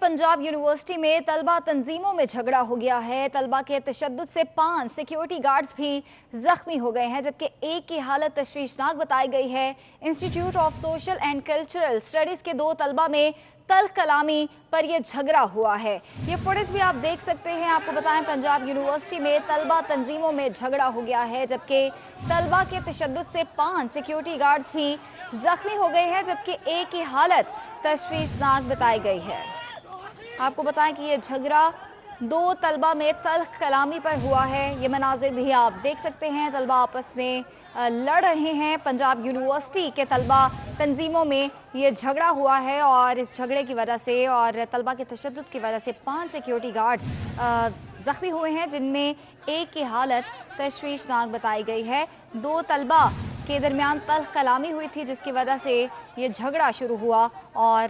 Punjab university میں طلبہ تنظیموں میں جھگڑا ہو گیا ہے۔ طلبہ کے تشدد سے پانچ سیکیورٹی گارڈز بھی زخمی ہو گئے ہیں، جبکہ ایک کی حالت تشویشناک بتائی گئی ہے۔ Institute of social and cultural studies کے دو طلبہ میں تلخ کلامی پر یہ جھگڑا ہوا ہے۔ یہ فوٹیج بھی آپ دیکھ سکتے ہیں۔ آپ کو بتائیں پنجاب یونیورسٹی میں طلبہ تنظیموں میں جھگڑا ہو گیا ہے، جبکہ طلبہ کے تشدد سے پانچ سیکیورٹی گارڈز بھی زخمی ہو گئے ہیں، جبکہ ایک کی حالت تشویشناک بتائی گئی ہے۔ آپ کو بتائیں کہ یہ جھگڑا دو طلبہ میں تلخ کلامی پر ہوا ہے، یہ مناظر بھی آپ دیکھ سکتے ہیں۔ طلبہ آپس میں لڑ رہے ہیں۔ پنجاب یونیورسٹی کے طلبہ تنظیموں میں یہ جھگڑا ہوا ہے اور اس جھگڑے کی وجہ سے اور طلبہ کے تشدد کی وجہ سے پانچ سیکیورٹی گارڈ زخمی ہوئے ہیں، جن میں ایک کی حالت تشویشناک بتائی گئی ہے۔ دو طلبہ کے درمیان تلخ کلامی ہوئی تھی، جس کی وجہ سے یہ جھگڑا شروع ہوا اور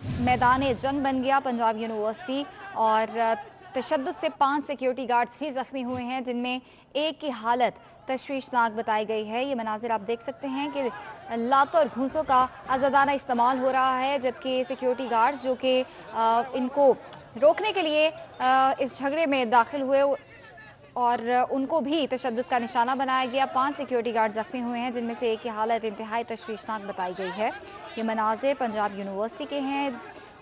میدان جنگ بن گیا، پنجاب یونیورسٹی، اور تشدد سے پانچ سیکیورٹی گارڈز بھی زخمی ہوئے ہیں، جن میں ایک کی حالت تشویشناک بتائی گئی ہے۔ یہ مناظر آپ دیکھ سکتے ہیں کہ لاتوں اور گھونسوں کا آزادانہ استعمال ہو رہا ہے، جبکہ سیکیورٹی گارڈز جو کہ ان کو روکنے کے لیے اس جھگڑے میں داخل ہوئے۔ اور ان کو بھی تشدد کا نشانہ بنایا گیا۔ پانچ سیکیورٹی گارڈ زخمی ہوئے ہیں، جن میں سے ایک کی حالت انتہائی تشویشناک بتائی گئی ہے۔ یہ مناظر پنجاب یونیورسٹی کے ہیں۔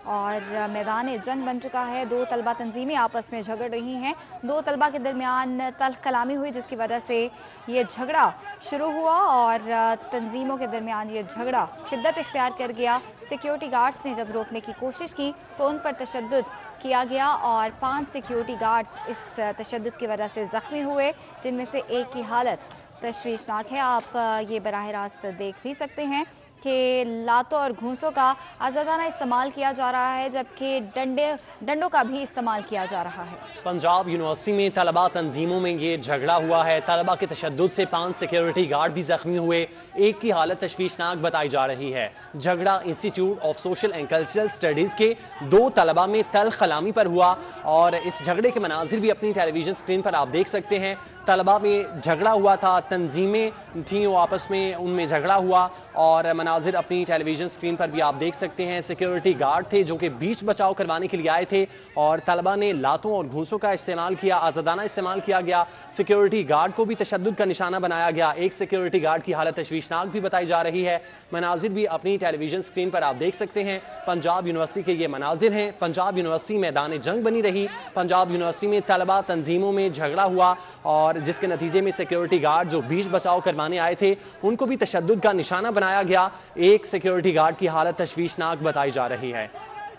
اور میدان جنگ بن چکا ہے۔ دو طلبہ تنظیمیں آپس میں جھگڑ رہی ہیں۔ دو طلبہ کے درمیان تلخ کلامی ہوئی، جس کی وجہ سے یہ جھگڑا شروع ہوا اور تنظیموں کے درمیان یہ جھگڑا شدت اختیار کر گیا۔ سیکیورٹی گارڈز نے جب روکنے کی کوشش کی تو ان پر تشدد کیا گیا اور پانچ سیکیورٹی گارڈز اس تشدد کی وجہ سے زخمی ہوئے، جن میں سے ایک کی حالت تشویشناک ہے۔ آپ یہ براہ راست دیکھ بھی سکتے ہیں۔ کہ لاتوں اور گھونسوں کا آزادانہ استعمال کیا جا رہا ہے، جبکہ ڈنڈوں کا بھی استعمال کیا جا رہا ہے۔ پنجاب یونیورسٹی میں طلبہ تنظیموں میں یہ جھگڑا ہوا ہے۔ طلبہ کے تشدد سے پانچ سیکیورٹی گارڈ بھی زخمی ہوئے۔ ایک کی حالت تشویشناک بتائی جا رہی ہے۔ جھگڑا institute of social and cultural studies کے دو طلبہ میں تل خلامی پر ہوا اور اس جھگڑے کے مناظر بھی اپنی ٹیلی ویژن سکرین پر آپ دیکھ سکتے ہیں۔ طلباء میں جھگڑا ہوا تھا، تنظیمیں تھیں، وہ آپس میں ان میں جھگڑا ہوا اور مناظر اپنی ٹیلی ویژن اسکرین پر بھی آپ دیکھ سکتے ہیں۔ سیکیورٹی گارڈ تھے جو کہ بیچ بچاؤ کروانے کے لیے آئے تھے اور طلباء نے لاتوں اور گھونسوں کا استعمال کیا، آزادانہ استعمال کیا گیا۔ سیکیورٹی گارڈ کو بھی تشدد کا نشانہ بنایا گیا۔ ایک سیکیورٹی گارڈ کی حالت تشویشناک بھی بتائی جا رہی ہے۔ مناظر بھی اپنی ٹیلی ویژن اسکرین پر آپ دیکھ سکتے ہیں۔ پنجاب یونیورسٹی کے یہ مناظر ہیں۔ پنجاب یونیورسٹی میدان جنگ بنی رہی۔ پنجاب یونیورسٹی میں طلبا تنظیموں میں جھگڑا ہوا اور اور جس کے نتیجے میں سیکیورٹی گارڈ جو بیچ بچاؤ کروانے آئے تھے ان کو بھی تشدد کا نشانہ بنایا گیا۔ ایک سیکیورٹی گارڈ کی حالت تشویشناک بتائی جا رہی ہے۔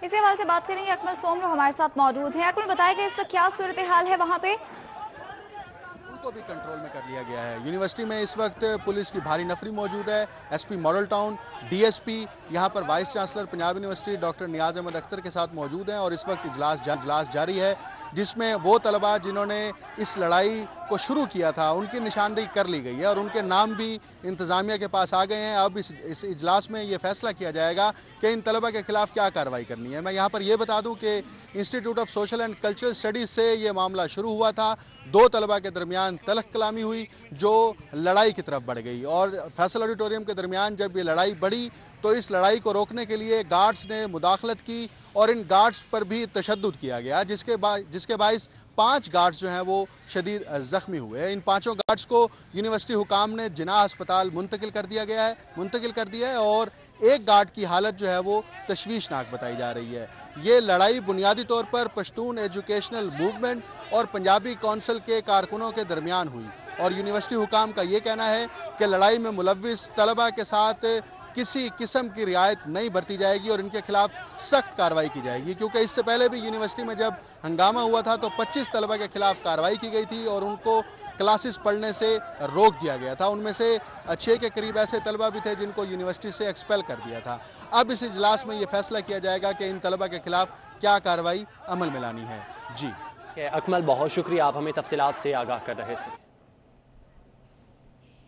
اسی حوالے سے بات کریں گے اکمل سومرو ہمارے ساتھ موجود ہیں۔ اکمل بتائے کہ اس وقت کیا صورتحال ہے وہاں پہ؟ کو بھی کنٹرول میں کر لیا گیا ہے۔ یونیورسٹی میں اس وقت پولیس کی بھاری نفری موجود ہے۔ S P Model Town D S P یہاں پر vice chancellor Punjab university doctor Niaz Ahmed Akhtar کے ساتھ موجود ہیں اور اس وقت اجلاس جاری ہے۔ جس میں وہ طلبہ جنہوں نے اس لڑائی کو شروع کیا تھا، ان کی نشاندہی کر لی گئی ہے اور ان کے نام بھی انتظامیہ کے پاس آ گئے ہیں۔ اب اس اس اجلاس میں یہ فیصلہ کیا جائے گا کہ ان طلبہ کے خلاف کیا کارروائی کرنی ہے۔ میں یہاں پر یہ بتا دوں کہ institute of social and cultural studies سے یہ معاملہ شروع ہوا تھا۔ دو طلبہ کے درمیان تلخ کلامی ہوئی جو لڑائی کی طرف بڑھ گئی اور فیصل آڈیٹوریم کے درمیان جب یہ لڑائی بڑھی تو اس لڑائی کو روکنے کے لیے گارڈز نے مداخلت کی اور ان گارڈز پر بھی تشدد کیا گیا، جس کے جس کے باعث پانچ گارڈز جو ہیں وہ شدید زخمی ہوئے ان پانچوں گارڈز کو یونیورسٹی حکام نے جناح اسپتال منتقل کر دیا گیا ہے، منتقل کر دیا ہے اور ایک گارڈ کی حالت جو ہے وہ تشویشناک بتائی جا رہی ہے۔ یہ لڑائی بنیادی طور پر پشتون ایجوکیشنل موومنٹ اور پنجابی کونسل کے کارکنوں کے درمیان ہوئی۔ اور یونیورسٹی حکام کا یہ کہنا ہے کہ لڑائی میں ملوث طلبہ کے ساتھ کسی قسم کی رعایت نہیں برتی جائے گی اور ان کے خلاف سخت کارروائی کی جائے گی۔ کیونکہ اس سے پہلے بھی یونیورسٹی میں جب ہنگامہ ہوا تھا تو پچیس طلبہ کے خلاف کارروائی کی گئی تھی اور ان کو کلاسز پڑھنے سے روک دیا گیا تھا۔ ان میں سے چھ کے قریب ایسے طلبہ بھی تھے جن کو یونیورسٹی سے ایکسپیل کر دیا تھا۔ اب اس اجلاس میں یہ فیصلہ کیا جائے گا کہ ان طلبہ کے خلاف کیا کارروائی عمل میں لانی ہے۔ جی۔ اکمل، بہت شکریہ، آپ ہمیں تفصیلات سے آگاہ کر رہے تھے۔